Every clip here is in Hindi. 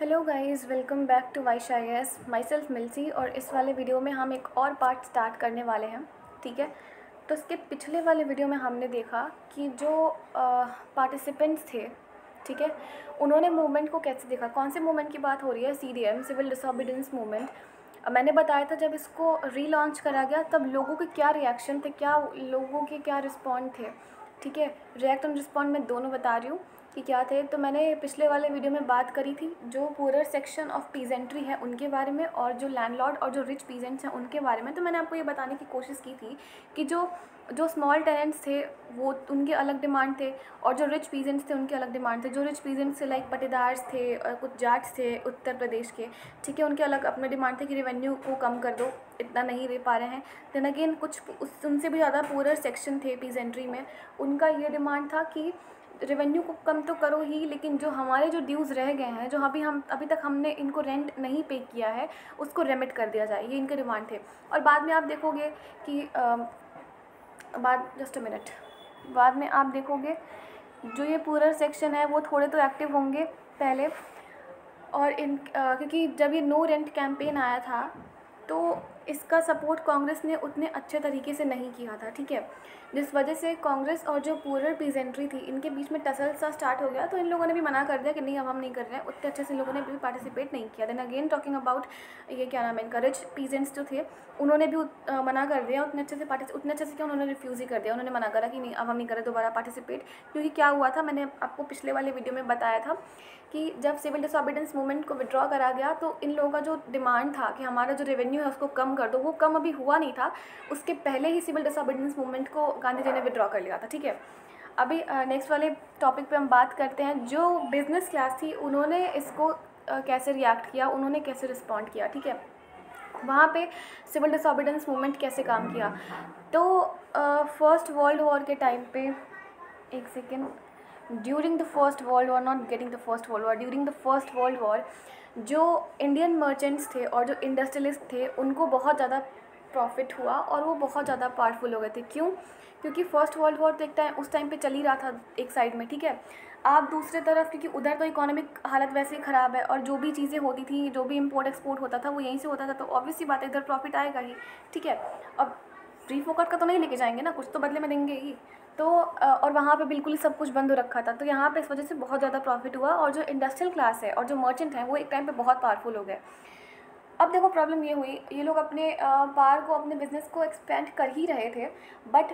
Hello guys welcome back to wish I S myself Milcy और इस वाले वीडियो में हम एक और पार्ट स्टार्ट करने वाले हैं, ठीक है? तो इसके पिछले वाले वीडियो में हमने देखा कि जो पार्टिसिपेंट्स थे, ठीक है? उन्होंने मूवमेंट को कैसे देखा? कौन से मूवमेंट की बात हो रही है? C D M civil disobedience movement मैंने बताया था जब इसको रीलॉन्च करा गया, तब लोगों के क्या रिएक्शन थे, क्या लोगों के क्या रिस्पॉन्ड थे, ठीक है? रिएक्ट एंड रिस्पॉन्ड मैं दोनों बता रही हूँ। कि क्या थे तो मैंने पिछले वाले वीडियो में बात करी थी जो पूरर सेक्शन ऑफ़ पीजेंट्री है उनके बारे में और जो लैंडलॉर्ड और जो रिच पीजेंट्स हैं उनके बारे में। तो मैंने आपको ये बताने की कोशिश की थी कि जो जो स्मॉल टेनेंट्स थे, वो उनके अलग डिमांड थे और जो रिच पीजेंट्स थे उनके अलग डिमांड थे। जो रिच पीजेंट्स थे लाइक पटेदार्स थे और कुछ जाट्स थे उत्तर प्रदेश के, ठीक है, उनके अलग अपने डिमांड थे कि रेवेन्यू को कम कर दो, इतना नहीं दे पा रहे हैं। देन अगेन कुछ उनसे भी ज़्यादा पूरर सेक्शन थे पीजेंट्री में। उनका ये डिमांड था कि रेवेन्यू को कम तो करो ही लेकिन जो हमारे जो ड्यूज़ रह गए हैं जो अभी हम अभी तक हमने इनको रेंट नहीं पे किया है उसको रेमिट कर दिया जाए ये इनके डिमांड थे। और बाद में आप देखोगे कि आ, बाद जस्ट अ मिनट बाद में आप देखोगे जो ये पूरा सेक्शन है वो थोड़े तो एक्टिव होंगे पहले और इन आ, क्योंकि जब ये नो रेंट कैंपेन आया था तो इसका सपोर्ट कांग्रेस ने उतने अच्छे तरीके से नहीं किया था ठीक है? जिस वजह से कांग्रेस और जो पूरर पीजेंट्री थी इनके बीच में टसल सा स्टार्ट हो गया तो इन लोगों ने भी मना कर दिया कि नहीं अब हम नहीं कर रहे हैं। उतने अच्छे से लोगों ने भी पार्टिसिपेट नहीं किया। देन अगेन टॉकिंग अबाउट ये क्या नाम है इनका रिच पीजेंट्स जो थे उन्होंने भी आ, मना कर दिया उतने अच्छे से पार्टिस उतने अच्छे से क्या उन्होंने रिफ्यूज़ ही कर दिया। उन्होंने मना करा कि नहीं अब हम नहीं करें दोबारा पार्टिसिपेट क्योंकि क्या हुआ था मैंने आपको पिछले वाले वीडियो में बताया था कि जब सिविल डिसऑबिडेंस मूवमेंट को विड्रॉ करा गया तो इन लोगों का जो डिमांड था कि हमारा जो रेवेन्यू है उसको कम कर दो, वो कम अभी हुआ नहीं था। उसके पहले ही सिविल डिसऑबिडेंस मूवमेंट को गांधी जी ने विड्रॉ कर लिया था, ठीक है? अभी नेक्स्ट वाले टॉपिक पे हम बात करते हैं। जो बिज़नेस क्लास थी, उन्होंने इसको कैसे रिएक्ट किया, उन्होंने कैसे रिस्पॉन्ड किया, ठीक है? वहाँ पे सिविल डिसऑबिडेंस मूवमेंट कैसे काम किया? तो फ़र्स्ट वर्ल्ड वॉर के टाइम पे, एक second during the first world war not getting the first world war during the first world war जो इंडियन मर्चेंट्स थे और जो इंडस्ट्रियलिस्ट थे, उनको बहुत ज़्यादा प्रॉफिट हुआ और वो बहुत ज़्यादा पावरफुल हो गए थे। क्यों? क्योंकि फ़र्स्ट वर्ल्ड वॉर तो एक टाइम उस टाइम पे चल ही रहा था एक साइड में, ठीक है? आप दूसरे तरफ़, क्योंकि उधर तो इकोनॉमिक हालत वैसे ही ख़राब है और जो भी चीज़ें होती थी, जो भी इम्पोर्ट एक्सपोर्ट होता था, वो यहीं से होता था तो ऑब्वियसली बात है, इधर प्रॉफिट आएगा ही, ठीक है? अब फ्री फोकट का तो नहीं लेके जाएँगे ना, कुछ तो बदले में देंगे ही। तो और वहाँ पे बिल्कुल ही सब कुछ बंद हो रखा था। तो यहाँ पे इस वजह से बहुत ज़्यादा प्रॉफिट हुआ और जो इंडस्ट्रियल क्लास है और जो मर्चेंट हैं, वो एक टाइम पे बहुत पावरफुल हो गए। अब देखो प्रॉब्लम ये हुई, ये लोग अपने पार को, अपने बिज़नेस को एक्सपेंड कर ही रहे थे बट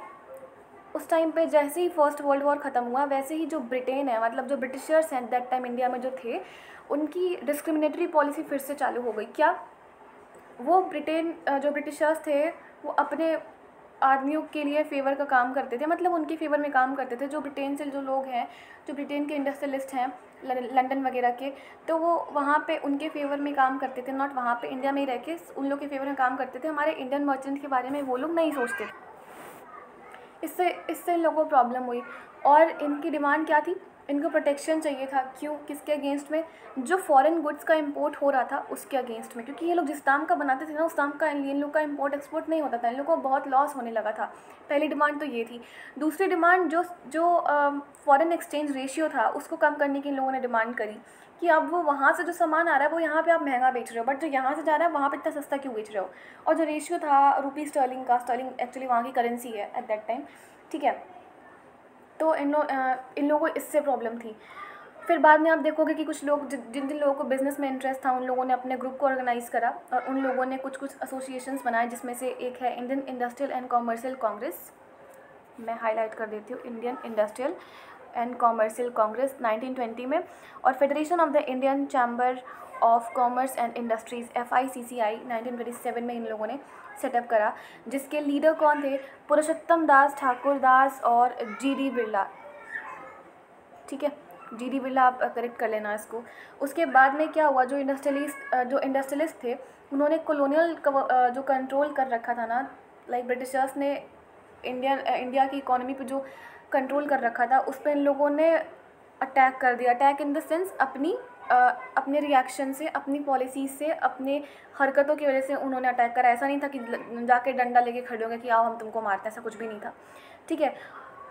उस टाइम पे जैसे ही फ़र्स्ट वर्ल्ड वॉर ख़त्म हुआ, वैसे ही जो ब्रिटेन है मतलब जो ब्रिटिशर्स हैं दैट टाइम इंडिया में जो थे, उनकी डिस्क्रिमिनेटरी पॉलिसी फिर से चालू हो गई। क्या वो ब्रिटेन जो ब्रिटिशर्स थे, वो अपने आदमियों के लिए फेवर का काम करते थे मतलब उनके फेवर में काम करते थे। जो ब्रिटेन से जो लोग हैं, जो ब्रिटेन के इंडस्ट्रियलिस्ट हैं लंदन वगैरह के तो वो वहाँ पे उनके फेवर में काम करते थे नॉट वहाँ पे इंडिया में ही रह के, उन लोग के फेवर में काम करते थे। हमारे इंडियन मर्चेंट के बारे में वो लोग नहीं सोचते इससे इससे इन लोगों को प्रॉब्लम हुई। और इनकी डिमांड क्या थी? इनको प्रोटेक्शन चाहिए था। क्यों? किसके अगेंस्ट में? जो फॉरेन गुड्स का इंपोर्ट हो रहा था, उसके अगेंस्ट में। क्योंकि ये लोग जिस दाम का बनाते थे ना, उस दाम का इन लोग का इंपोर्ट एक्सपोर्ट नहीं होता था। इन लोगों को बहुत लॉस होने लगा था। पहली डिमांड तो ये थी। दूसरी डिमांड जो जो फॉरेन एक्सचेंज रेशियो था, उसको कम करने की इन लोगों ने डिमांड करी कि अब वो वहाँ से जो सामान आ रहा है, वो यहाँ पे आप महँगा बेच रहे हो। बट जो यहाँ से जा रहा है, वहाँ पे इतना सस्ता क्यों बेच रहे हो? और जो रेशियो था रुपी स्टर्लिंग का स्टर्लिंग एक्चुअली वहाँ की करेंसी है एट दैट टाइम ठीक है? तो इन लोग इन लोगों को इससे प्रॉब्लम थी। फिर बाद में आप देखोगे कि कुछ लोग जिन जिन लोगों को बिज़नेस में इंटरेस्ट था, उन लोगों ने अपने ग्रुप को ऑर्गेनाइज़ करा और उन लोगों ने कुछ कुछ एसोसिएशंस बनाए, जिसमें से एक है Indian industrial and commercial congress मैं हाईलाइट कर देती हूँ Indian industrial and commercial congress 1920 में और federation of the Indian chamber of commerce and industries F I C C I nineteen में इन लोगों ने सेटअप करा, जिसके लीडर कौन थे? पुरुषोत्तम दास, ठाकुर दास और जी डी बिरला। ठीक है? जी डी बिरला आप करेक्ट कर लेना इसको। उसके बाद में क्या हुआ? जो इंडस्ट्रियलिस्ट जो इंडस्ट्रियलिस्ट थे, उन्होंने कॉलोनियल जो कंट्रोल कर रखा था ना लाइक ब्रिटिशर्स ने इंडियन इंडिया की इकोनॉमी पे जो कंट्रोल कर रखा था, उस पर इन लोगों ने अटैक कर दिया। अटैक इन द सेंस अपनी अपने रिएक्शन से, अपनी पॉलिसी से, अपने हरकतों की वजह से उन्होंने अटैक करा। ऐसा नहीं था कि जाके डंडा लेके खड़े होंगे कि आओ हम तुमको मारते हैं, ऐसा कुछ भी नहीं था। ठीक है?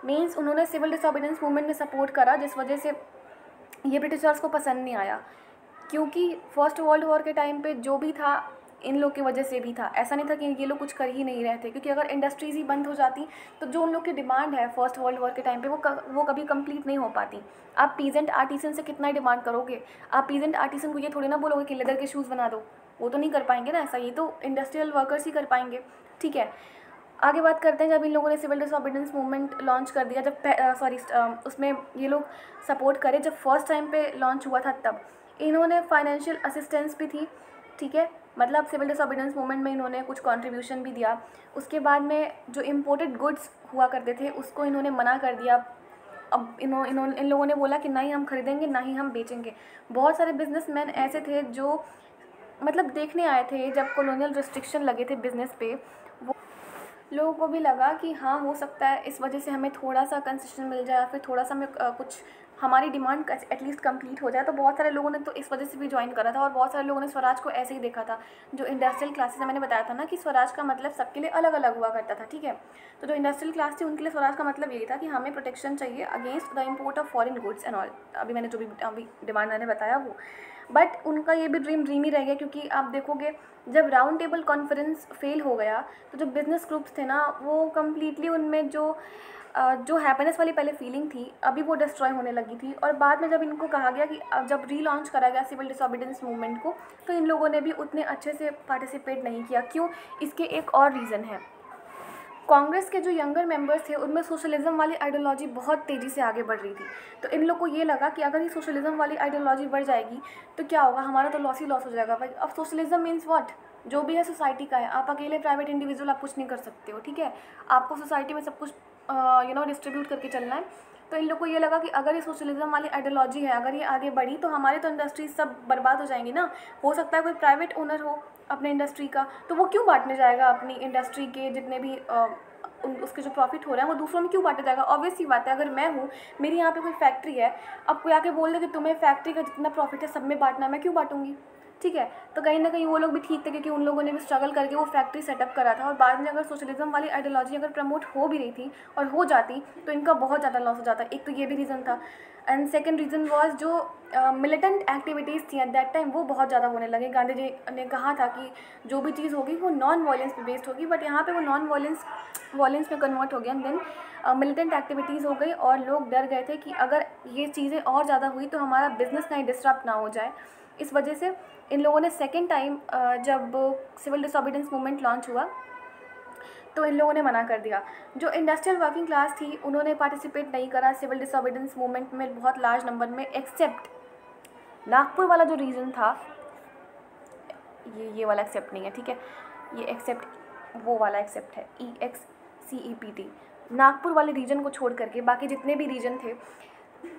मीन्स उन्होंने सिविल डिसऑबिडेंस मूवमेंट में सपोर्ट करा, जिस वजह से ये ब्रिटिशर्स को पसंद नहीं आया। क्योंकि फ़र्स्ट वर्ल्ड वॉर के टाइम पे जो भी था इन लोग की वजह से भी था। ऐसा नहीं था कि ये लोग कुछ कर ही नहीं रहे थे, क्योंकि अगर इंडस्ट्रीज़ ही बंद हो जाती तो जो उन लोग की डिमांड है फ़र्स्ट वर्ल्ड वॉर के टाइम पे, वो वो कभी कंप्लीट नहीं हो पाती। आप पीजेंट आर्टिसन से कितना डिमांड करोगे, आप पीजेंट आर्टिसन को ये थोड़ी ना बोलोगे कि लेदर के शूज़ बना दो, वो तो नहीं कर पाएँगे ना ऐसा, ये तो इंडस्ट्रियल वर्कर्स ही कर पाएँगे, ठीक है? आगे बात करते हैं, जब इन लोगों ने सिविल डिसऑबिडेंस मूवमेंट लॉन्च कर दिया, जब सॉरी उसमें ये लोग सपोर्ट करे, जब फ़र्स्ट टाइम पे लॉन्च हुआ था तब, इन्होंने फाइनेंशियल असिस्टेंस भी थी, ठीक है? मतलब सिविल डिसऑबिडेंस मूवमेंट में इन्होंने कुछ कंट्रीब्यूशन भी दिया। उसके बाद में जो इम्पोर्टेड गुड्स हुआ करते थे, उसको इन्होंने मना कर दिया। अब इन्हों इन्होंने इन लोगों ने बोला कि ना ही हम खरीदेंगे, ना ही हम बेचेंगे। बहुत सारे बिजनेसमैन ऐसे थे जो मतलब देखने आए थे जब कॉलोनियल रिस्ट्रिक्शन लगे थे बिज़नेस पे। वो लोगों को भी लगा कि हाँ हो सकता है इस वजह से हमें थोड़ा सा कंसेशन मिल जाए फिर थोड़ा सा हमें कुछ हमारी डिमांड एटलीस्ट कंप्लीट हो जाए तो बहुत सारे लोगों ने तो इस वजह से भी ज्वाइन करा था और बहुत सारे लोगों ने स्वराज को ऐसे ही देखा था, जो इंडस्ट्रियल क्लासेस मैंने बताया था ना कि स्वराज का मतलब सबके लिए अलग अलग हुआ करता था, ठीक है? तो जो इंडस्ट्रियल क्लास थी, उनके लिए स्वराज का मतलब यही था कि हमें प्रोटेक्शन चाहिए against the import of foreign goods and all अभी मैंने जो भी, अभी डिमांड मैंने बताया वो। बट उनका ये भी ड्रीम ड्रीम ही रह गया, क्योंकि आप देखोगे, जब राउंड टेबल कॉन्फ्रेंस फेल हो गया तो जो बिज़नेस ग्रुप्स थे ना, वो कम्प्लीटली उनमें जो जो हैप्पीनेस वाली पहले फीलिंग थी, अभी वो डिस्ट्रॉय होने लगी थी और बाद में जब इनको कहा गया कि जब रीलॉन्च करा गया सिविल डिसऑबिडेंस मूवमेंट को तो इन लोगों ने भी उतने अच्छे से पार्टिसिपेट नहीं किया। क्यों? इसके एक और रीज़न है। कांग्रेस के जो यंगर मेंबर्स थे, उनमें सोशलिज्म वाली आइडियोलॉजी बहुत तेज़ी से आगे बढ़ रही थी। तो इन लोग को ये लगा कि अगर ये सोशलिज्म वाली आइडियोलॉजी बढ़ जाएगी तो क्या होगा? हमारा तो लॉस ही लॉस हो जाएगा। भाई, अब सोशलिज्म मीन्स व्हाट जो भी है सोसाइटी का है। आप अकेले प्राइवेट इंडिविजुअल आप कुछ नहीं कर सकते हो, ठीक है? आपको सोसाइटी में सब कुछ यू नो डिस्ट्रीब्यूट करके चलना है। तो इन लोग को ये लगा कि अगर ये सोशलिज्म वाली आइडियोलॉजी है अगर ये आगे बढ़ी तो हमारी तो इंडस्ट्रीज़ सब बर्बाद हो जाएँगी ना। हो सकता है कोई प्राइवेट ओनर हो अपने इंडस्ट्री का तो वो क्यों बांटने जाएगा अपनी इंडस्ट्री के जितने भी आ, उसके जो प्रॉफिट हो रहा है वो दूसरों में क्यों बांटा जाएगा? ऑब्वियस ही बात है अगर मैं हूँ मेरी यहाँ पे कोई फैक्ट्री है अब कोई आके बोल दे कि तुम्हें फैक्ट्री का जितना प्रॉफिट है सब में बांटना मैं क्यों बांटूँगी? ठीक है? तो कहीं ना कहीं वो लोग भी ठीक थे क्योंकि उन लोगों ने भी स्ट्रगल करके वो फैक्ट्री सेटअप करा था और बाद में अगर सोशलिज्म वाली आइडियोलॉजी अगर प्रमोट हो भी रही थी और हो जाती तो इनका बहुत ज़्यादा लॉस हो जाता। एक तो ये भी रीज़न था। एंड सेकेंड रीज़न वॉज़ जो मिलिटेंट एक्टिविटीज़ थी एट दैट टाइम वो बहुत ज़्यादा होने लगे। गांधी जी ने कहा था कि जो भी चीज़ होगी वो नॉन वायलेंस पे बेस्ड होगी बट यहाँ पे वो नॉन वायलेंस वायलेंस में कन्वर्ट हो गया। एंड देन मिलिटेंट एक्टिविटीज़ हो गई और लोग डर गए थे कि अगर ये चीज़ें और ज़्यादा हुई तो हमारा बिज़नेस कहीं डिस्टर्ब ना हो जाए। इस वजह से इन लोगों ने सेकेंड टाइम जब सिविल डिसऑबिडेंस मूवमेंट लॉन्च हुआ तो इन लोगों ने मना कर दिया। जो इंडस्ट्रियल वर्किंग क्लास थी, उन्होंने पार्टिसिपेट नहीं करा सिविल डिसऑबिडेंस मूवमेंट में बहुत लार्ज नंबर में एक्सेप्ट नागपुर वाला जो रीजन था, ये ये वाला एक्सेप्ट नहीं है, ठीक है? ये एक्सेप्ट वो वाला एक्सेप्ट है E X C E P T Nagpur वाले रीजन को छोड़ करके बाकी जितने भी रीजन थे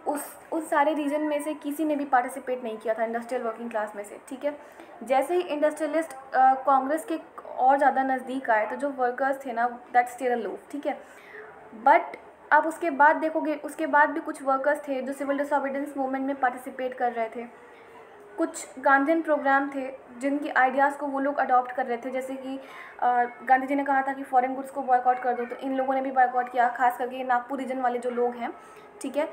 उस उस सारे रीजन में से किसी ने भी पार्टिसिपेट नहीं किया था इंडस्ट्रियल वर्किंग क्लास में से, ठीक है? जैसे ही इंडस्ट्रियलिस्ट कांग्रेस के और ज़्यादा नज़दीक आए तो जो वर्कर्स थे ना दैट स्टेर लूफ ठीक है? बट अब उसके बाद देखोगे, उसके बाद भी कुछ वर्कर्स थे जो सिविल डिसऑबिडेंस मूवमेंट में पार्टिसिपेट कर रहे थे। कुछ गांधीन प्रोग्राम थे जिनकी आइडियाज़ को वो लोग अडॉप्ट कर रहे थे। जैसे कि गांधी जी ने कहा था कि फॉरेन गुड्स को बॉयकॉट कर दो तो इन लोगों ने भी बॉयकॉट किया खास करके नागपुर रीजन वाले जो लोग हैं, ठीक है?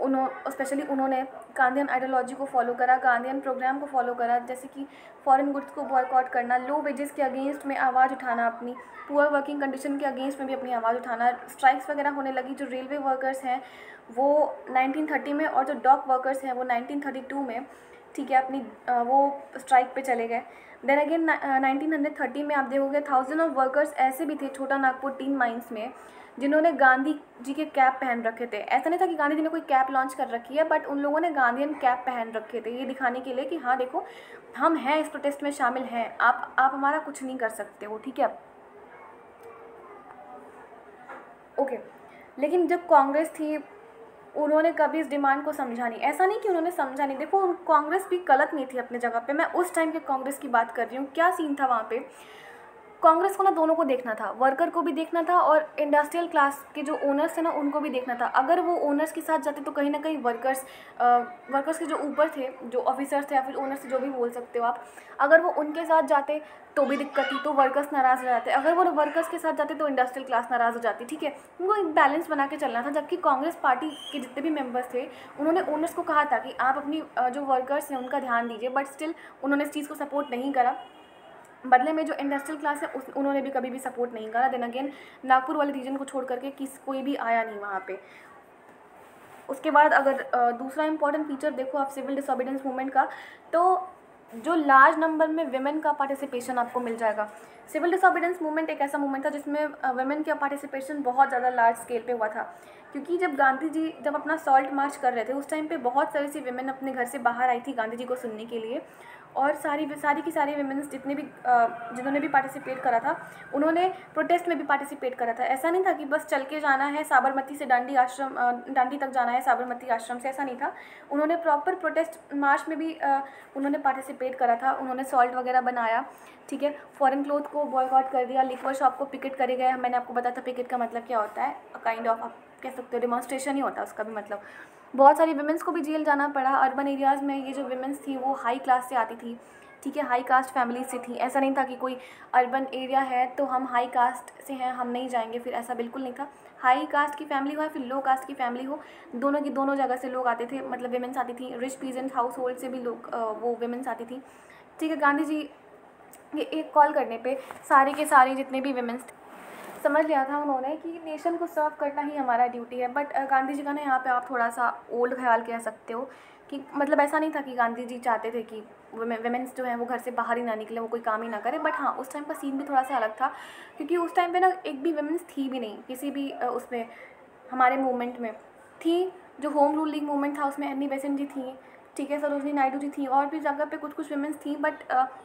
उन्हों स्पेशली उन्होंने गांधीन आइडियोलॉजी को फॉलो करा, गांधीन प्रोग्राम को फॉलो करा, जैसे कि फॉरेन गुड्स को बॉयकॉट करना लो वेजेस के अगेंस्ट में आवाज़ उठाना अपनी पुअर वर्किंग कंडीशन के अगेंस्ट में भी अपनी आवाज़ उठाना स्ट्राइक्स वगैरह होने लगी, जो रेलवे वर्कर्स हैं, वो 1930 में और जो डॉक वर्कर्स हैं, वो 1932 में ठीक है, अपनी वो स्ट्राइक पे चले गए। Then again nineteen hundred thirty में आप देखोगे थाउज़ेंड ऑफ़ वर्कर्स ऐसे भी थे छोटा नागपुर टीन माइंस में, जिन्होंने गांधी जी के कैप पहन रखे थे। ऐसा नहीं था कि गांधी जी ने कोई कैप लॉन्च कर रखी है बट उन लोगों ने गांधीन कैप पहन रखे थे ये दिखाने के लिए कि हाँ देखो, हम हैं इस प्रोटेस्ट में शामिल हैं, आप आप हमारा कुछ नहीं कर सकते हो, ठीक है? ओके लेकिन जब कांग्रेस थी उन्होंने कभी इस डिमांड को समझा नहीं। ऐसा नहीं कि उन्होंने समझा नहीं। देखो, कांग्रेस भी गलत नहीं थी अपने जगह पे। मैं उस टाइम के कांग्रेस की बात कर रही हूँ। क्या सीन था वहाँ पे? कांग्रेस को ना दोनों को देखना था, वर्कर को भी देखना था और इंडस्ट्रियल क्लास के जो ओनर्स थे ना, उनको भी देखना था। अगर वो ओनर्स के साथ जाते तो कहीं ना कहीं वर्कर्स वर्कर्स के जो ऊपर थे, जो ऑफिसर्स थे या फिर ओनर्स जो भी बोल सकते हो आप, अगर वो उनके साथ जाते तो भी दिक्कत थी तो वर्कर्स नाराज़ हो जाते। अगर वो वर्कर्स के साथ जाते तो इंडस्ट्रियल क्लास नाराज़ हो जाती, ठीक है? उनको एक बैलेंस बना के चलना था, जबकि कांग्रेस पार्टी के जितने भी मेंबर्स थे, उन्होंने ओनर्स को कहा था कि आप अपनी जो वर्कर्स हैं, उनका ध्यान दीजिए बट स्टिल उन्होंने इस चीज़ को सपोर्ट नहीं करा। बदले में जो इंडस्ट्रियल क्लास है, उस, उन्होंने भी कभी भी सपोर्ट नहीं करा। देन अगेन नागपुर वाले रीजन को छोड़ करके किस, कोई भी आया नहीं वहाँ पे। उसके बाद अगर दूसरा इंपॉर्टेंट फीचर देखो आप सिविल डिसऑबिडेंस मूवमेंट का तो जो लार्ज नंबर में वेमेन का पार्टिसिपेशन आपको मिल जाएगा। सिविल डिसऑबिडेंस मूवमेंट एक ऐसा मूवमेंट था जिसमें वेमेन का पार्टिसिपेशन बहुत ज़्यादा लार्ज स्केल पे हुआ था। क्योंकि जब गांधी जी, जब अपना सॉल्ट मार्च कर रहे थे, उस टाइम पे बहुत सारी सी वेमेन अपने घर से बाहर आई थी गांधी जी को सुनने के लिए। और सारी सारी की सारी वेमेंस जितने भी जिन्होंने भी पार्टिसिपेट करा था, उन्होंने प्रोटेस्ट में भी पार्टिसिपेट करा था। ऐसा नहीं था कि बस चल के जाना है, साबरमती से डांडी आश्रम डांडी तक जाना है, साबरमती आश्रम से, ऐसा नहीं था। उन्होंने प्रॉपर प्रोटेस्ट मार्च में भी उन्होंने पार्टिसिपेट करा था, उन्होंने सॉल्ट वगैरह बनाया, ठीक है? फॉरन क्लोथ को बॉयकॉट कर दिया लिक्वर शॉप को पिकेट करे गए। मैंने आपको बताया था पिकेट का मतलब क्या होता है? काइंड ऑफ़ आप कह सकते हो डिमॉन्स्ट्रेशन ही होता है उसका भी मतलब। बहुत सारी वुमेंस को भी जेल जाना पड़ा। अर्बन एरियाज़ में ये जो वुमेंस थी, वो हाई क्लास से आती थी। ठीक है हाई कास्ट फैमिली से थी। ऐसा नहीं था कि कोई अर्बन एरिया है तो हम हाई कास्ट से हैं, हम नहीं जाएँगे। फिर ऐसा बिल्कुल नहीं था। हाई कास्ट की फैमिली हो या फिर लो कास्ट की फैमिली हो, दोनों की दोनों जगह से लोग आते थे। मतलब वेमेंस आती थी रिच पीजेंट हाउस होल्ड से भी लोग वो वेमेंस आती थी। ठीक है, गांधी जी, ये एक कॉल करने पे सारे के सारे जितने भी वेमेंस समझ लिया था उन्होंने कि नेशन को सर्व करना ही हमारा ड्यूटी है। बट गांधी जी का ना यहाँ पे आप थोड़ा सा ओल्ड ख्याल कह सकते हो कि मतलब ऐसा नहीं था कि गांधी जी चाहते थे कि वेमेंस जो हैं वो घर से बाहर ही ना निकले, वो कोई काम ही ना करे। बट हाँ उस टाइम का सीन भी थोड़ा सा अलग था क्योंकि उस टाइम पे ना एक भी वेमेंस थी भी नहीं, किसी भी उसमें, हमारे मूवमेंट में। थी, जो होम रूल लीग मूवमेंट था उसमें एनी बेसेंट जी थी ठीक है, सरोजनी नायडू जी थी, और भी जगह पे कुछ कुछ वुमेंस थी बट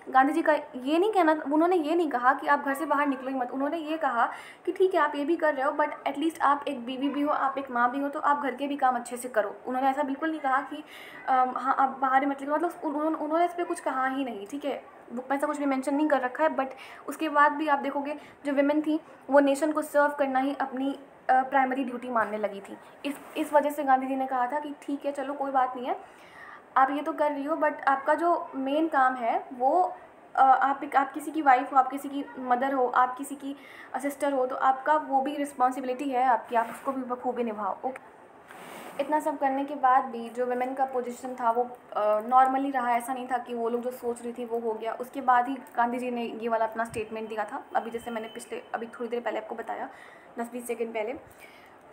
गांधी जी का ये नहीं कहना, उन्होंने ये नहीं कहा कि आप घर से बाहर निकलो ही मत। उन्होंने ये कहा कि ठीक है, आप ये भी कर रहे हो बट एटलीस्ट आप एक बीवी भी हो, आप एक माँ भी हो तो आप घर के भी काम अच्छे से करो। उन्होंने ऐसा बिल्कुल नहीं कहा कि हाँ आप बाहर मत निकलो। मतलब उन्होंने उन्होंने इस पर कुछ कहा ही नहीं, ठीक है? बुक में ऐसा कुछ भी मेंशन नहीं कर रखा है बट उसके बाद भी आप देखोगे, जो वेमेन थी, वो नेशन को सर्व करना ही अपनी प्राइमरी ड्यूटी मानने लगी थी। इस इस वजह से गांधी जी ने कहा था कि ठीक है, चलो कोई बात नहीं है। आप ये तो कर रही हो बट आपका जो मेन काम है, वो आप एक, आप किसी की वाइफ हो, आप किसी की मदर हो, आप किसी की सिस्टर हो तो आपका वो भी रिस्पॉन्सिबिलिटी है आपकी, आप उसको भी बखूबी निभाओ ओके इतना सब करने के बाद भी जो वेमेन का पोजीशन था, वो नॉर्मली रहा, ऐसा नहीं था कि वो लोग जो सोच रही थी, वो हो गया। उसके बाद ही गांधी जी ने ये वाला अपना स्टेटमेंट दिया था। अभी जैसे मैंने पिछले, अभी थोड़ी देर पहले आपको बताया, दस बीस सेकेंड पहले।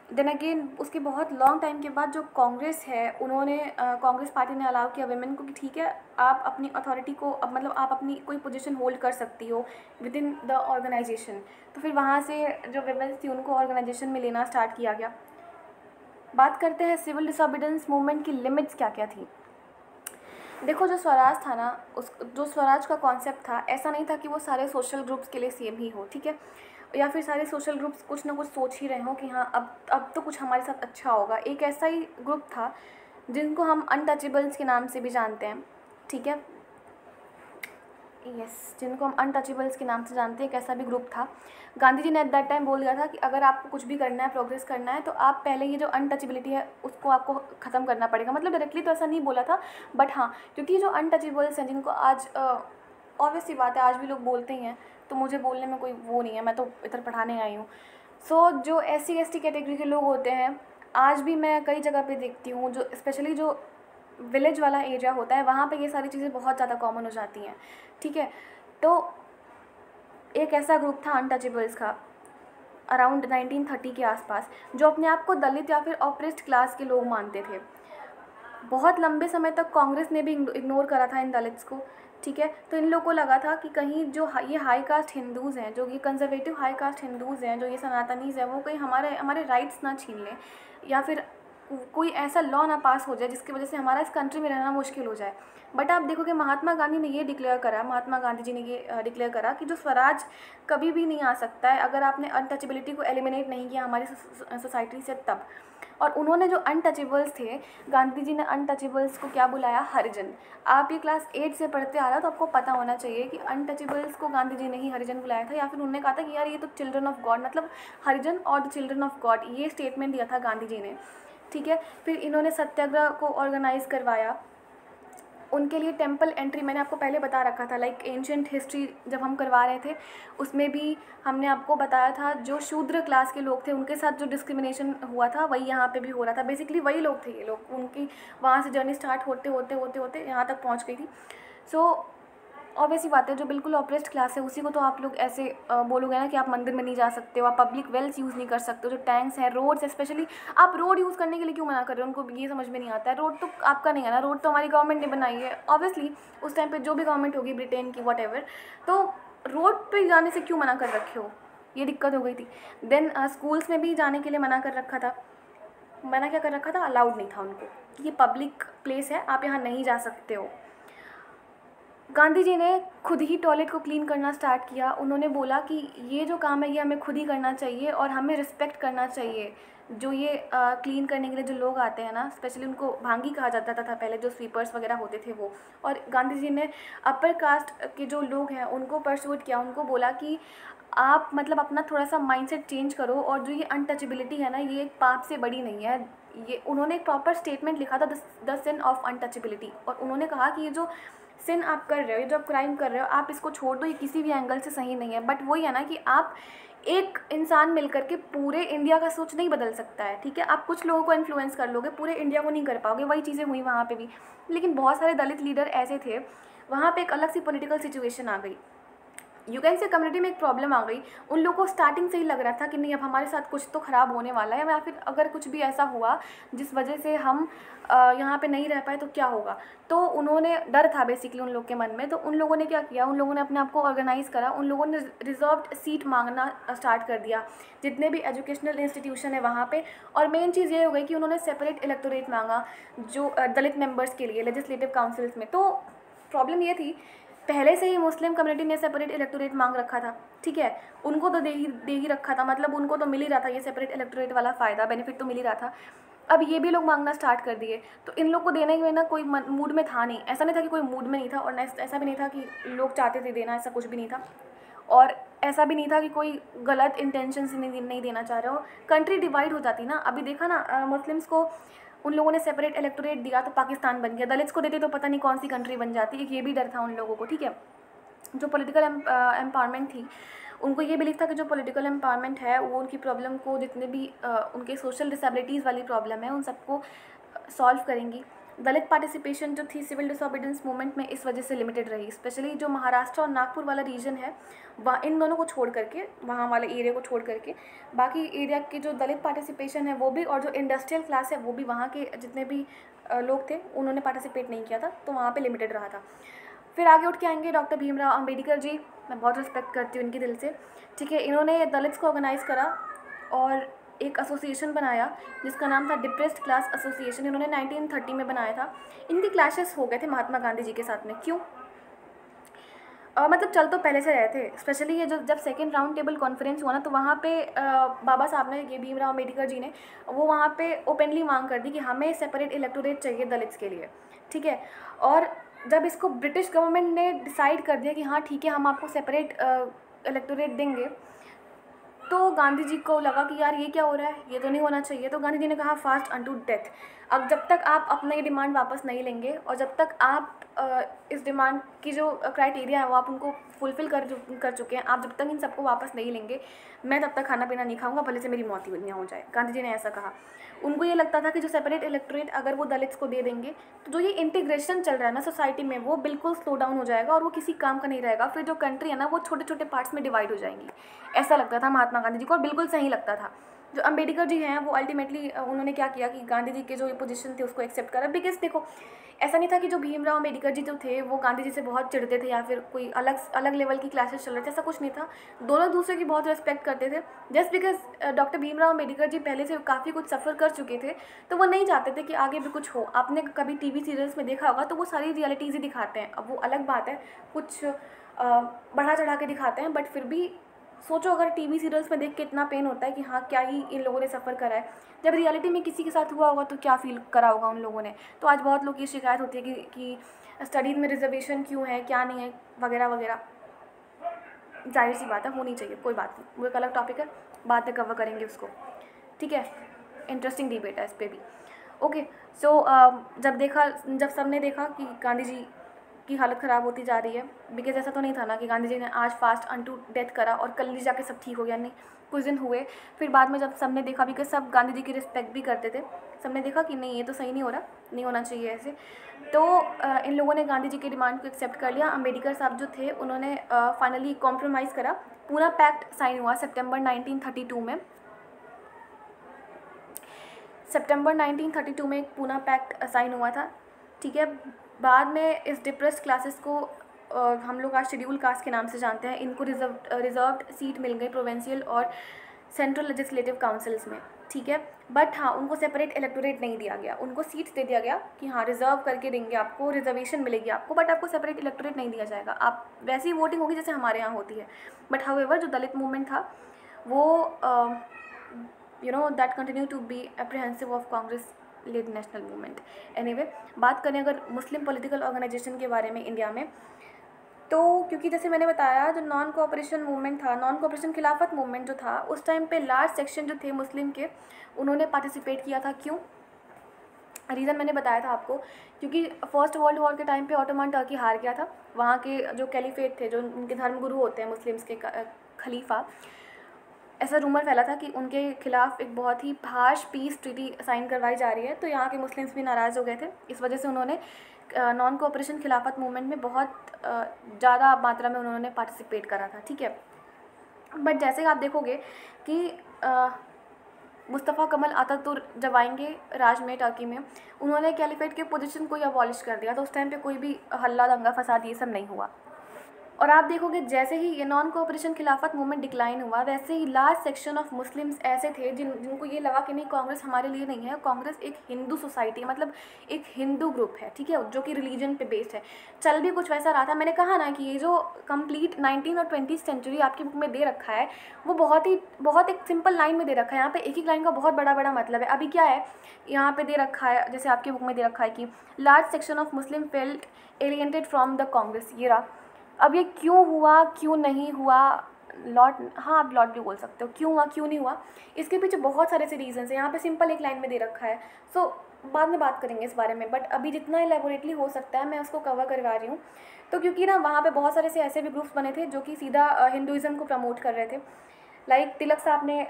देन अगेन उसके बहुत लॉन्ग टाइम के बाद जो कांग्रेस है, उन्होंने कांग्रेस पार्टी ने अलाउ किया वेमेन को कि ठीक है, आप अपनी अथॉरिटी को, अब मतलब आप अपनी कोई पोजीशन होल्ड कर सकती हो विद इन द ऑर्गेनाइजेशन तो फिर वहाँ से जो वेमेंस थी, उनको ऑर्गेनाइजेशन में लेना स्टार्ट किया गया। बात करते हैं सिविल डिसऑबिडेंस मूवमेंट की लिमिट्स क्या क्या थी। देखो, जो स्वराज था ना, उस, जो स्वराज का कॉन्सेप्ट था, ऐसा नहीं था कि वो सारे सोशल ग्रुप्स के लिए सेम ही हो, ठीक है? या फिर सारे सोशल ग्रुप्स कुछ ना कुछ सोच ही रहे हों कि हाँ अब अब तो कुछ हमारे साथ अच्छा होगा। एक ऐसा ही ग्रुप था जिनको हम अनटचेबल्स के नाम से भी जानते हैं ठीक है? यस yes, जिनको हम अनटचेबल्स के नाम से जानते हैं एक ऐसा भी ग्रुप था। गांधी जी ने एट दैट टाइम बोल दिया था कि अगर आपको कुछ भी करना है प्रोग्रेस करना है तो आप पहले ये जो अनटचेबिलिटी है उसको आपको ख़त्म करना पड़ेगा। मतलब डायरेक्टली तो ऐसा नहीं बोला था बट हाँ क्योंकि जो अनटचेबल्स हैं जिनको आज ऑब्वियस सी बात है आज भी लोग बोलते ही हैं तो मुझे बोलने में कोई वो नहीं है मैं तो इधर पढ़ाने आई हूँ। सो so, जो S C S T category के लोग होते हैं आज भी मैं कई जगह पे देखती हूँ जो स्पेशली जो विलेज वाला एरिया होता है वहाँ पे ये सारी चीज़ें बहुत ज़्यादा कॉमन हो जाती हैं ठीक है? तो एक ऐसा ग्रुप था अनटचेबल्स का अराउंड 1930 के आसपास जो अपने आप को दलित या फिर ऑपरेस्ट क्लास के लोग मानते थे। बहुत लंबे समय तक कांग्रेस ने भी इग्नोर करा था इन दलित्स को। ठीक है? तो इन लोगों को लगा था कि कहीं जो ये हाई कास्ट हिंदूज़ हैं, जो ये कंजर्वेटिव हाई कास्ट हिंदूज़ हैं, जो ये सनातनीज़ हैं, वो कहीं हमारे हमारे राइट्स ना छीन लें या फिर कोई ऐसा लॉ ना पास हो जाए जिसकी वजह से हमारा इस कंट्री में रहना मुश्किल हो जाए। बट आप देखोगे महात्मा गांधी ने ये डिक्लेयर करा, महात्मा गांधी जी ने ये डिक्लेयर करा कि जो स्वराज कभी भी नहीं आ सकता है अगर आपने अनटचेबिलिटी को एलिमिनेट नहीं किया हमारी सोसाइटी से तब। और उन्होंने जो अनटचेबल्स थे, गांधी जी ने अनटचेबल्स को क्या बुलाया? हरिजन। आप ये क्लास एट से पढ़ते आ रहे हो तो आपको पता होना चाहिए कि अनटचेबल्स को गांधी जी ने ही हरिजन बुलाया था या फिर उन्होंने कहा था कि यार ये तो चिल्ड्रन ऑफ़ गॉड मतलब हरिजन और द चिल्ड्रन ऑफ़ गॉड ये स्टेटमेंट दिया था गांधी जी ने। ठीक है? फिर इन्होंने सत्याग्रह को ऑर्गेनाइज़ करवाया। उनके लिए टेंपल एंट्री मैंने आपको पहले बता रखा था लाइक एंशंट हिस्ट्री जब हम करवा रहे थे उसमें भी हमने आपको बताया था जो शूद्र क्लास के लोग थे उनके साथ जो डिस्क्रिमिनेशन हुआ था वही यहाँ पे भी हो रहा था। बेसिकली वही लोग थे ये लोग उनकी वहाँ से जर्नी स्टार्ट होते होते होते होते यहाँ तक पहुँच गई थी। सो so, ऑब्वियस ही बात है, जो बिल्कुल ऑपरेस्ट क्लास है, उसी को तो आप लोग ऐसे बोलोगे ना कि आप मंदिर में नहीं जा सकते हो, आप पब्लिक वेल्स यूज़ नहीं कर सकते हो, जो टैंक्स हैं रोड्स स्पेशली आप रोड यूज़ करने के लिए क्यों मना कर रहे हो? उनको ये समझ में नहीं आता है। रोड तो आपका नहीं है ना रोड तो हमारी गवर्नमेंट ने बनाई है। ऑब्वियसली उस टाइम पर जो भी गवर्नमेंट होगी ब्रिटेन की वट तो रोड पर जाने से क्यों मना कर रखे हो? ये दिक्कत हो गई थी। देन स्कूल्स में भी जाने के लिए मना कर रखा था। मना क्या कर रखा था? अलाउड नहीं था उनको। ये पब्लिक प्लेस है, आप यहाँ नहीं जा सकते हो। गांधी जी ने खुद ही टॉयलेट को क्लीन करना स्टार्ट किया। उन्होंने बोला कि ये जो काम है, ये हमें खुद ही करना चाहिए और हमें रिस्पेक्ट करना चाहिए। जो ये क्लीन करने के लिए जो लोग आते हैं ना स्पेशली उनको भांगी कहा जाता था था पहले जो स्वीपर्स वगैरह होते थे वो। और गांधी जी ने अपर कास्ट के जो लोग हैं, उनको परसूट किया। उनको बोला कि आप मतलब अपना थोड़ा सा माइंडसेट चेंज करो और जो ये अनटचेबिलिटी है ना, ये एक पाप से बड़ी नहीं है। ये, उन्होंने एक प्रॉपर स्टेटमेंट लिखा था द सिन ऑफ़ अनटचेबिलिटी और उन्होंने कहा कि ये जो सिन आप कर रहे हो जो आप क्राइम कर रहे हो, आप इसको छोड़ दो, ये किसी भी एंगल से सही नहीं है। बट वही है ना कि आप एक इंसान मिलकर के पूरे इंडिया का सोच नहीं बदल सकता है, ठीक है? आप कुछ लोगों को इन्फ्लुएंस कर लोगे, पूरे इंडिया को नहीं कर पाओगे, वही चीज़ें हुई वहाँ पर भी। लेकिन बहुत सारे दलित लीडर ऐसे थे, वहाँ पर एक अलग सी पोलिटिकल सिचुएशन आ गई। यू कैन से कम्युनिटी में एक प्रॉब्लम आ गई। उन लोगों को स्टार्टिंग से ही लग रहा था कि नहीं, अब हमारे साथ कुछ तो ख़राब होने वाला है या फिर अगर कुछ भी ऐसा हुआ जिस वजह से हम यहाँ पे नहीं रह पाए तो क्या होगा? तो उन्होंने, डर था बेसिकली उन लोग के मन में। तो उन लोगों ने क्या किया? उन लोगों ने अपने आप को ऑर्गेनाइज़ करा। उन लोगों ने रिज़र्व सीट मांगना स्टार्ट कर दिया। जितने भी एजुकेशनल इंस्टीट्यूशन है वहाँ पर और मेन चीज़ ये हो गई कि उन्होंने सेपरेट इलेक्टोरेट मांगा जो दलित मेंबर्स के लिए लेजिस्लेटिव काउंसिल्स में। तो प्रॉब्लम ये थी पहले से ही मुस्लिम कम्युनिटी ने सेपरेट इलेक्टोरेट मांग रखा था, ठीक है? उनको तो दे ही दे ही रखा था मतलब उनको तो मिल ही रहा था, ये सेपरेट इलेक्टोरेट वाला फ़ायदा बेनिफिट तो मिल ही रहा था। अब ये भी लोग मांगना स्टार्ट कर दिए तो इन लोग को देने में ना कोई मूड में था नहीं। ऐसा नहीं था कि कोई मूड में नहीं था, और ऐसा भी नहीं था कि लोग चाहते थे देना, ऐसा कुछ भी नहीं था। और ऐसा भी नहीं था कि कोई गलत इंटेंशन से नहीं नहीं देना चाह रहे हो। कंट्री डिवाइड हो जाती ना। अभी देखा ना मुस्लिम्स को उन लोगों ने सेपरेट इलेक्टोरेट दिया तो पाकिस्तान बन गया। दलित्स को देते तो पता नहीं कौन सी कंट्री बन जाती। एक ये भी डर था उन लोगों को ठीक है? जो पोलिटिकल एम्पावरमेंट थी उनको ये बिलीव था कि जो पॉलिटिकल एम्पावरमेंट है वो उनकी प्रॉब्लम को जितने भी आ, उनके सोशल डिसेबिलिटीज़ वाली प्रॉब्लम है उन सबको सॉल्व करेंगी। दलित पार्टिसिपेशन जो थी सिविल डिसोबिडेंस मूवमेंट में इस वजह से लिमिटेड रही। स्पेशली जो महाराष्ट्र और नागपुर वाला रीजन है, वहाँ इन दोनों को छोड़ करके, वहाँ वाले एरिया को छोड़ करके, बाकी एरिया के जो दलित पार्टिसिपेशन है, वो भी और जो इंडस्ट्रियल क्लास है, वो भी वहाँ के जितने भी लोग थे, उन्होंने पार्टिसिपेट नहीं किया था तो वहाँ पर लिमिटेड रहा था। फिर आगे उठ के आएँगे डॉक्टर भीमराव अंबेडकर जी। मैं बहुत रिस्पेक्ट करती हूँ इनकी दिल से। ठीक है, इन्होंने दलित्स को ऑर्गेनाइज़ करा और एक एसोसिएशन बनाया जिसका नाम था डिप्रेस्ड क्लास एसोसिएशन इन्होंने 1930 में बनाया था। इनके क्लैशेस हो गए थे महात्मा गांधी जी के साथ में। क्यों? आ, मतलब चल तो पहले से रहे थे स्पेशली ये जो जब सेकेंड राउंड टेबल कॉन्फ्रेंस हुआ ना तो वहाँ पे आ, बाबा साहब ने ये भीमराव अंबेडकर जी ने वो वहाँ पे ओपनली मांग कर दी कि हमें सेपरेट इलेक्टोरेट चाहिए दलित्स के लिए। ठीक है? और जब इसको ब्रिटिश गवर्नमेंट ने डिसाइड कर दिया कि हाँ ठीक है हम आपको सेपरेट इलेक्टोरेट देंगे तो गांधी जी को लगा कि यार ये क्या हो रहा है? ये तो नहीं होना चाहिए। तो गांधी जी ने कहा फास्ट अन टू डेथ अब जब तक आप अपना ये डिमांड वापस नहीं लेंगे और जब तक आप इस डिमांड की जो क्राइटेरिया है वो आप उनको फुलफ़िल कर कर चुके हैं, आप जब तक इन सबको वापस नहीं लेंगे, मैं तब तक खाना पीना नहीं खाऊँगा, भले से मेरी मौत ही हो जाए। गांधी जी ने ऐसा कहा। उनको ये लगता था कि जो सेपरेट इलेक्ट्रेट अगर वो दलित्स को दे देंगे तो जो ये इंटीग्रेशन चल रहा है ना सोसाइटी में, वो बिल्कुल स्लो डाउन हो जाएगा और वो किसी काम का नहीं रहेगा, फिर जो कंट्री है ना, वो छोटे छोटे पार्ट्स में डिवाइड हो जाएँगी। ऐसा लगता था महात्मा गांधी जी को और बिल्कुल सही लगता था। जो अंबेडकर जी हैं, वो अल्टीमेटली उन्होंने क्या किया कि गांधी जी के जो पोजीशन थे, उसको एक्सेप्ट करा। बिकॉज़ देखो, ऐसा नहीं था कि जो भीमराव अंबेडकर जी जो थे, वो गांधी जी से बहुत चिढ़ते थे या फिर कोई अलग अलग लेवल की क्लासेस चल रहे थे, ऐसा कुछ नहीं था। दोनों दूसरे की बहुत रिस्पेक्ट करते थे। Just because doctor Bhimrao Ambedkar ji पहले से काफ़ी कुछ सफ़र कर चुके थे तो वो नहीं चाहते थे कि आगे भी कुछ हो। आपने कभी टीवी सीरियल्स में देखा होगा तो वो सारी रियलिटीज़ ही दिखाते हैं। अब वो अलग बात है, कुछ बढ़ा चढ़ा के दिखाते हैं बट फिर भी सोचो अगर टीवी सीरियल्स में देख के इतना पेन होता है कि हाँ क्या ही इन लोगों ने सफ़र करा है। जब रियलिटी में किसी के साथ हुआ होगा तो क्या फील करा होगा उन लोगों ने? तो आज बहुत लोग की शिकायत होती है कि, कि स्टडीज़ में रिजर्वेशन क्यों है क्या नहीं है वगैरह वगैरह। ज़ाहिर सी बात है होनी चाहिए कोई बात नहीं। वो एक अलग टॉपिक है बाद में कवर करेंगे उसको। ठीक है? इंटरेस्टिंग डिबेट है इस पर भी। ओके सो जब देखा जब सबने देखा कि गांधी जी की हालत ख़राब होती जा रही है। बिकॉज़ ऐसा तो नहीं था ना कि गांधी जी ने आज फास्ट अन टू डेथ करा और कल जाके सब ठीक हो गया। नहीं कुछ दिन हुए। फिर बाद में जब सबने देखा बिकॉज़ सब गांधी जी की रिस्पेक्ट भी करते थे सबने देखा कि नहीं, ये तो सही नहीं हो रहा, नहीं होना चाहिए ऐसे। तो इन लोगों ने गांधी जी की डिमांड को एक्सेप्ट कर लिया। अंबेडकर साहब जो थे, उन्होंने फाइनली कॉम्प्रोमाइज़ करा। पूरा पैक्ट साइन हुआ सितंबर 1932 में। सितंबर 1932 में एक पूना पैक्ट साइन हुआ था। ठीक है? बाद में इस डिप्रेस क्लासेस को हम लोग आज शेड्यूल कास्ट के नाम से जानते हैं। इनको रिज़र्व रिजर्व्ड सीट मिल गई प्रोवेंशियल और सेंट्रल लेजिस्लेटिव काउंसिल्स में, ठीक है? बट हाँ उनको सेपरेट इलेक्टोरेट नहीं दिया गया। उनको सीट्स दे दिया गया कि हाँ रिज़र्व करके देंगे आपको रिजर्वेशन मिलेगी आपको बट आपको सेपरेट इलेक्टोरेट नहीं दिया जाएगा। आप, वैसी वोटिंग होगी जैसे हमारे यहाँ होती है। बट हाउएवर जो दलित मूवमेंट था, वो you know that continue to be apprehensive of Congress led national movement. Anyway बात करें अगर मुस्लिम पॉलिटिकल ऑर्गेनाइजेशन के बारे में इंडिया में तो क्योंकि जैसे मैंने बताया, जो नॉन कोऑपरेशन मूवमेंट था नॉन कोऑपरेशन खिलाफत मूवमेंट जो था, उस टाइम पे लार्ज सेक्शन जो थे मुस्लिम के, उन्होंने पार्टिसिपेट किया था। क्यों? रीज़न मैंने बताया था आपको, क्योंकि फ़र्स्ट वर्ल्ड वॉर के टाइम पे ऑटोमन टर्की हार गया था। वहाँ के जो कैलिफेट थे, जो उनके धर्मगुरु होते हैं मुस्लिम्स के, खलीफा ऐसा रूमर फैला था कि उनके खिलाफ़ एक बहुत ही भाष पीस ट्रीटी साइन करवाई जा रही है। तो यहाँ के मुस्लिम्स भी नाराज़ हो गए थे। इस वजह से उन्होंने नॉन कोऑपरेशन खिलाफत मूवमेंट में बहुत ज़्यादा मात्रा में उन्होंने पार्टिसिपेट करा था, ठीक है? बट जैसे आप देखोगे कि मुस्तफ़ा कमल आतातुर जब आएँगे राज में टर्की में, उन्होंने कैलिफेट के पोजीशन को ही अबॉलिश कर दिया। तो उस टाइम पे कोई भी हल्ला दंगा फसाद ये सब नहीं हुआ। और आप देखोगे जैसे ही ये non cooperation Khilafat movement decline हुआ, वैसे ही लार्ज सेक्शन ऑफ़ मुस्लिम्स ऐसे थे जिन, जिनको ये लगा कि नहीं, कांग्रेस हमारे लिए नहीं है। कांग्रेस एक हिंदू सोसाइटी मतलब एक हिंदू ग्रुप है, ठीक है, जो कि रिलीजन पे बेस्ड है। चल भी कुछ वैसा रहा था। मैंने कहा ना कि ये जो कंप्लीट नाइनटीन और ट्वेंटी सेंचुरी आपकी बुक में दे रखा है, वो बहुत ही, बहुत एक सिंपल लाइन में दे रखा है। यहाँ पर एक एक लाइन का बहुत बड़ा बड़ा मतलब है। अभी क्या है? यहाँ पर दे रखा है, जैसे आपकी बुक में दे रखा है कि large section of Muslim felt alienated from the Congress ये रहा। अब ये क्यों हुआ क्यों नहीं हुआ? लॉट हाँ आप लॉट भी बोल सकते हो। क्यों हुआ क्यों नहीं हुआ? इसके पीछे बहुत सारे से रीजंस हैं। यहाँ पे सिंपल एक लाइन में दे रखा है। सो so, बाद में बात करेंगे इस बारे में। बट अभी जितना एलेबोरेटली हो सकता है मैं उसको कवर करवा रही हूँ। तो क्योंकि ना वहाँ पे बहुत सारे से ऐसे भी ग्रुप्स बने थे जो कि सीधा हिंदुज़म को प्रमोट कर रहे थे। लाइक like, तिलक साहब ने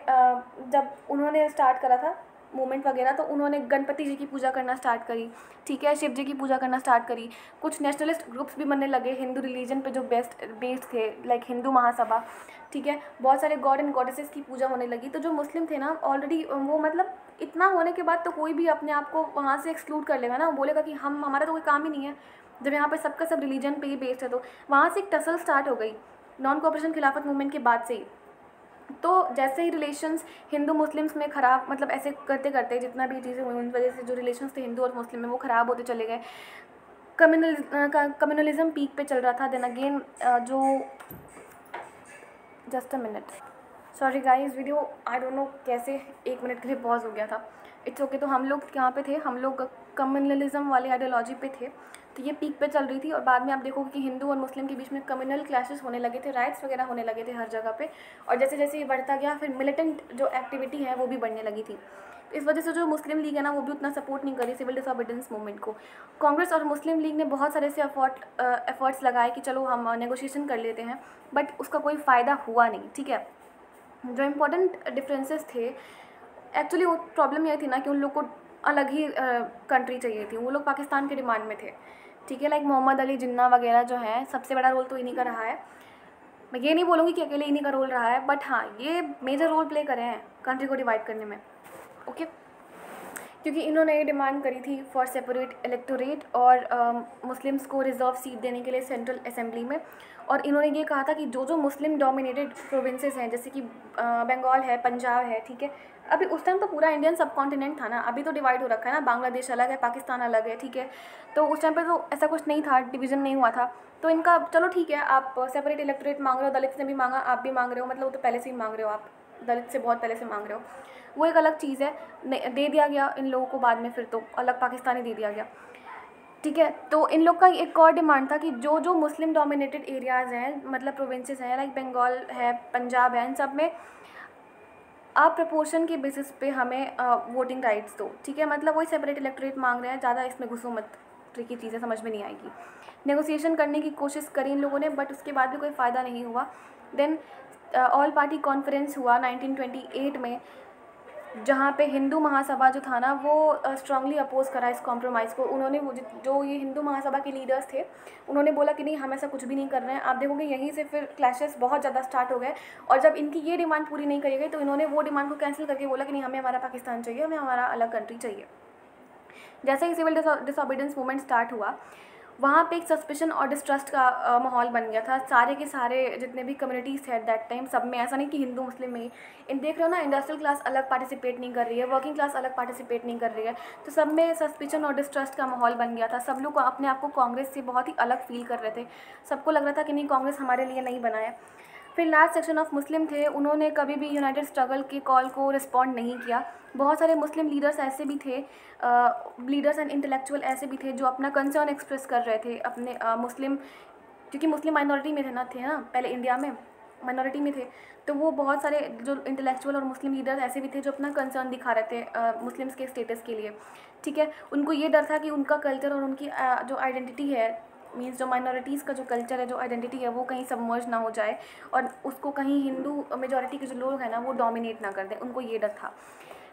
जब उन्होंने स्टार्ट करा था मूवमेंट वगैरह तो उन्होंने गणपति जी की पूजा करना स्टार्ट करी, ठीक है? शिव जी की पूजा करना स्टार्ट करी। कुछ नेशनलिस्ट ग्रुप्स भी बनने लगे, हिंदू रिलीजन पे जो बेस्ट बेस्ड थे लाइक हिंदू महासभा, ठीक है? बहुत सारे गॉड एंड गॉडेसेस की पूजा होने लगी। तो जो मुस्लिम थे ना ऑलरेडी वो मतलब इतना होने के बाद तो कोई भी अपने आप को वहाँ से एक्सक्लूड कर लेगा ना। बोलेगा कि हम, हमारा तो कोई काम ही नहीं है। जब यहाँ पर सबका सब रिलीजन पे ही बेस्ड है तो वहाँ से एक टसल स्टार्ट हो गई नॉन कॉपरेशन खिलाफत मूवमेंट के बाद से ही। तो जैसे ही रिलेशंस हिंदू मुस्लिम्स में ख़राब मतलब ऐसे करते करते जितना भी चीज़ें हुई उन वजह से जो रिलेशंस थे हिंदू और मुस्लिम में वो ख़राब होते चले गए। कम्युनल कम्युनलिज्म पीक पे चल रहा था। देन अगेन जो just a minute sorry guys video I don't know कैसे एक मिनट के लिए पॉज हो गया था। इट्स ओके okay, तो हम लोग यहाँ पे थे। हम लोग कम्युनलिज्म वाली आइडियोलॉजी पे थे। तो ये पीक पे चल रही थी और बाद में आप देखोगे कि हिंदू और मुस्लिम के बीच में कम्युनल क्लैशेस होने लगे थे राइट्स वगैरह होने लगे थे हर जगह पे। और जैसे जैसे ये बढ़ता गया, फिर मिलिटेंट जो एक्टिविटी है वो भी बढ़ने लगी थी। इस वजह से जो मुस्लिम लीग है ना, वो भी उतना सपोर्ट नहीं करी सिविल डिसऑबिडेंस मूवमेंट को। कांग्रेस और मुस्लिम लीग ने बहुत सारे से एफर्ट एफर्ट्स लगाए कि चलो हम नेगोशिएशन कर लेते हैं बट उसका कोई फ़ायदा हुआ नहीं, ठीक है? जो इम्पोर्टेंट डिफरेंसेस थे एक्चुअली वो प्रॉब्लम ये थी ना कि उन लोग को अलग ही कंट्री चाहिए थी। वो लोग पाकिस्तान के डिमांड में थे। ठीक है लाइक मोहम्मद अली, जिन्ना वगैरह जो है, सबसे बड़ा रोल तो इन्हीं का रहा है। मैं ये नहीं बोलूँगी कि अकेले इन्हीं का रोल रहा है बट हाँ ये मेजर रोल प्ले करे हैं कंट्री को डिवाइड करने में। ओके क्योंकि इन्होंने ये डिमांड करी थी फॉर सेपरेट इलेक्टोरेट और मुस्लिम्स को रिज़र्व सीट देने के लिए सेंट्रल असेंबली में। और इन्होंने ये कहा था कि जो जो मुस्लिम डोमिनेटेड प्रोविंसेस हैं, जैसे कि बंगाल है पंजाब है, ठीक है, अभी उस टाइम तो पूरा इंडियन सब कॉन्टिनेंट था ना, अभी तो डिवाइड हो रखा है ना बांग्लादेश अलग है पाकिस्तान अलग है, ठीक है तो उस टाइम पर तो ऐसा कुछ नहीं था डिवीज़न नहीं हुआ था। तो इनका, चलो ठीक है, आप सेपरेट इलेक्टोरेट मांग रहे हो, दलित ने भी मांगा, आप भी मांग रहे हो मतलब वो तो पहले से ही मांग रहे हो आप। दलित से बहुत पहले से मांग रहे हो। वो एक अलग चीज़ है। दे दिया गया इन लोगों को बाद में फिर तो। अलग पाकिस्तानी दे दिया गया। ठीक है? तो इन लोग का एक और डिमांड था कि जो जो मुस्लिम डोमिनेटेड एरियाज़ हैं मतलब प्रोविंसेस हैं लाइक बंगाल है पंजाब है, इन सब में, आप प्रपोर्शन के बेसिस पे हमें वोटिंग राइट्स दो। ठीक है? मतलब वही सेपरेट इलेक्ट्रेट मांग रहे हैं। ज़्यादा इसमें घुसो मत। ट्रिकी चीज़ें समझ में नहीं आएगी। नेगोशिएशन करने की कोशिश करी इन लोगों ने बट उसके बाद भी कोई फ़ायदा नहीं हुआ। देन ऑल पार्टी कॉन्फ्रेंस हुआ 1928 में, जहाँ पे हिंदू महासभा जो था ना, वो स्ट्रांगली अपोज करा इस कॉम्प्रोमाइज़ को। उन्होंने जो ये हिंदू महासभा के लीडर्स थे, उन्होंने बोला कि नहीं, हम ऐसा कुछ भी नहीं कर रहे हैं। आप देखोगे, यहीं से फिर क्लैशेस बहुत ज़्यादा स्टार्ट हो गए और जब इनकी ये डिमांड पूरी नहीं करी गई तो इन्होंने वो डिमांड को कैंसिल करके बोला कि नहीं, हमें हमारा पाकिस्तान चाहिए, हमें हमारा अलग कंट्री चाहिए। जैसे ही सिविल डिसऑबिडेंस मूवमेंट स्टार्ट हुआ वहाँ पे एक सस्पेशन और डिस्ट्रस्ट का माहौल बन गया था। सारे के सारे जितने भी कम्युनिटीज़ थे दैट टाइम सब में, ऐसा नहीं कि हिंदू, मुस्लिम में इन देख रहे हो ना इंडस्ट्रियल क्लास अलग पार्टिसिपेट नहीं कर रही है वर्किंग क्लास अलग पार्टिसिपेट नहीं कर रही है। तो सब में सस्पेशन और डिस्ट्रस्ट का माहौल बन गया था। सब लोग अपने आप को कांग्रेस से बहुत ही अलग फील कर रहे थे। सबको लग रहा था कि नहीं, कांग्रेस हमारे लिए नहीं बना है फिर लास्ट सेक्शन ऑफ़ मुस्लिम थे उन्होंने कभी भी यूनाइटेड स्ट्रगल के कॉल को रिस्पॉन्ड नहीं किया। बहुत सारे मुस्लिम लीडर्स ऐसे भी थे लीडर्स एंड इंटेलेक्चुअल ऐसे भी थे जो अपना कंसर्न एक्सप्रेस कर रहे थे अपने आ, मुस्लिम क्योंकि मुस्लिम माइनॉरिटी में थे ना थे ना पहले इंडिया में माइनॉरिटी में थे। तो वो बहुत सारे जो इंटेलेक्चुअल और मुस्लिम लीडर्स ऐसे भी थे जो अपना कंसर्न दिखा रहे थे मुस्लिम्स के स्टेटस के लिए। ठीक है उनको ये डर था कि उनका कल्चर और उनकी आ, जो आइडेंटिटी है मीन्स जो माइनॉरिटीज़ का जो कल्चर है, जो आइडेंटिटी है, वो कहीं सबमर्ज ना हो जाए और उसको कहीं हिंदू मेजोरिटी के जो लोग हैं ना, वो डोमिनेट ना कर दें। उनको ये डर था।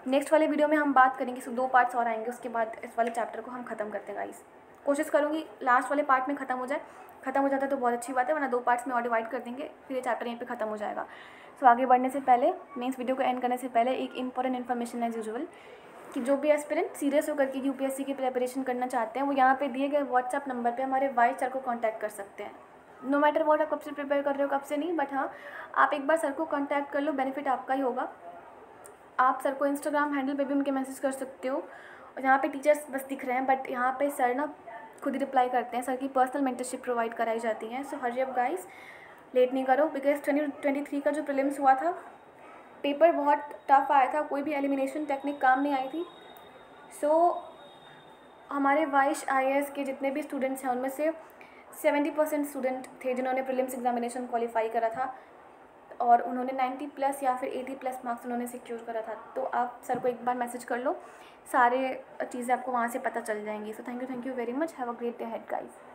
नेक्स्ट वाले वीडियो में हम बात करेंगे दो पार्ट्स और आएँगे, उसके बाद इस वाले चैप्टर को हम ख़त्म करते हैं गाइस कोशिश करूँगी लास्ट वाले पार्ट में ख़त्म हो जाए। ख़त्म हो जाता है तो बहुत अच्छी बात है, वरना दो पार्ट्स में और डिवाइड कर देंगे, फिर ये चैप्टर यहीं पे ख़त्म हो जाएगा। सो आगे बढ़ने से पहले मीन्स वीडियो को एंड करने से पहले एक इंपॉर्टेंट इन्फॉर्मेशन एज यूजल कि जो भी एस्पिरेंट सीरियस होकर के यूपीएससी की प्रिपरेशन करना चाहते हैं, वो यहाँ पे दिए गए व्हाट्सअप नंबर पे हमारे वाइस सर को कांटेक्ट कर सकते हैं। नो मैटर वॉट आप कब से प्रिपेयर कर रहे हो, कब से नहीं बट हाँ आप एक बार सर को कॉन्टैक्ट कर लो बेनिफिट आपका ही होगा। आप सर को इंस्टाग्राम हैंडल पे भी उनके मैसेज कर सकते हो। और यहाँ पे टीचर्स बस दिख रहे हैं बट यहाँ पे सर ना खुद ही रिप्लाई करते हैं सर की पर्सनल मेंटरशिप प्रोवाइड कराई जाती है। So hurry up guys late नहीं करो बिकॉज़ ट्वेंटी ट्वेंटी थ्री का जो प्रिलिम्स हुआ था पेपर बहुत टफ आया था कोई भी एलिमिनेशन टेक्निक काम नहीं आई थी। सो so, हमारे वाइश आई के जितने भी स्टूडेंट्स हैं उनमें से सेवेंटी परसेंट स्टूडेंट थे जिन्होंने प्रिलिम्स एग्जामिनेशन क्वालिफाई करा था और उन्होंने 90 प्लस या फिर 80 प्लस मार्क्स उन्होंने सिक्योर करा था। तो आप सर को एक बार मैसेज कर लो सारे चीज़ें आपको वहाँ से पता चल जाएँगी। So thank you thank you very much have a great day head guys